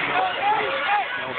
Não, não, não.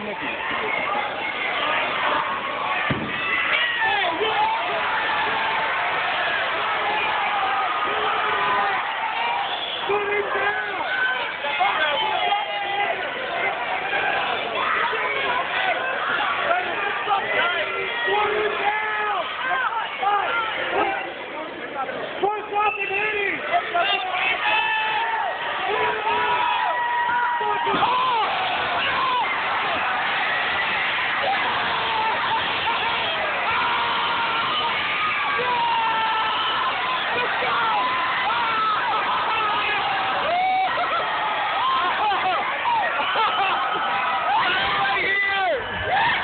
Sorry, Nikki. Oh!